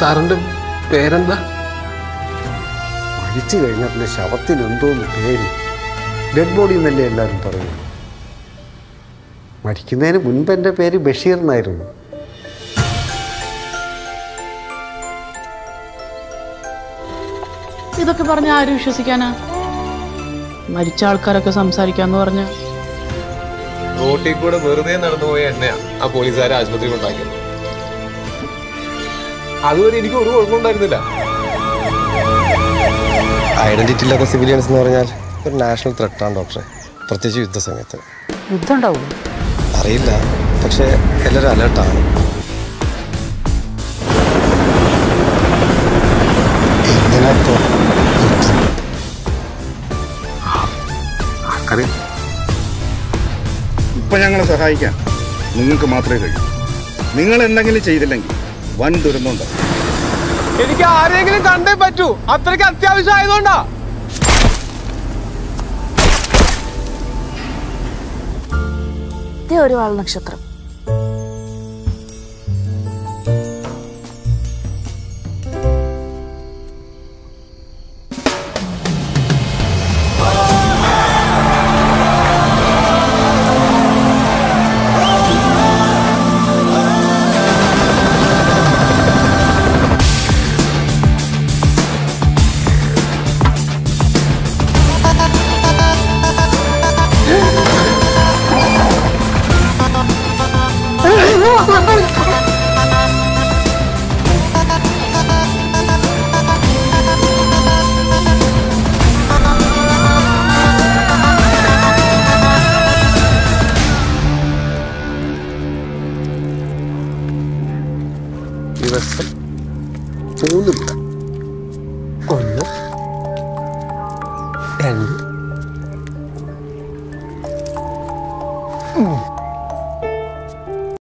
സാറിന്റെ പേരെന്താ? മരിച്ചു കഴിഞ്ഞാൽ പിന്നെ ശവത്തിന് എന്തോന്ന് പേര്. ഡെഡ് ബോഡി എന്നല്ലേ എല്ലാവരും പറയുന്നു മരിക്കുന്നതിന് മുൻപ് എന്റെ പേര് ബഷീർ എന്നായിരുന്നു. ഇതൊക്കെ പറഞ്ഞ ആരും വിശ്വസിക്കാനാ? മരിച്ച ആൾക്കാരൊക്കെ സംസാരിക്കാന്ന് പറഞ്ഞ. റോട്ടിൽ കൂടെ വെറുതെ നടന്നു പോയ എണ്ണയാ ആ പോലീസുകാരെ ആശുപത്രി കൊണ്ടാക്കിയത്. അതുവരെ എനിക്ക് ഒരു കുഴപ്പമുണ്ടായിരുന്നില്ല ഐഡന്റിറ്റി ഇല്ലാത്ത സിവിലിയൻസ് എന്ന് പറഞ്ഞാൽ ഒരു നാഷണൽ ത്രെട്ടാണ് ഡോക്ടറെ പ്രത്യേകിച്ച് യുദ്ധ സമയത്ത് യുദ്ധം ഉണ്ടാവും അറിയില്ല. പക്ഷേ എല്ലാവരും അലേർട്ടാണ് ഇപ്പൊ ഞങ്ങളെ സഹായിക്കാൻ നിങ്ങൾക്ക് മാത്രമേ കഴിയൂ. നിങ്ങൾ എന്തെങ്കിലും ചെയ്തില്ലെങ്കിൽ വൻ ദുരന്തമുണ്ട് എനിക്ക് ആരെങ്കിലും കണ്ടേ പറ്റൂ. അത്രയ്ക്ക് അത്യാവശ്യം ആയതുകൊണ്ടാ. ഒരു വാൾ നക്ഷത്രം. ദിവസം മൂന്ന് മുട്ട ഒന്ന് രണ്ട് മൂന്ന്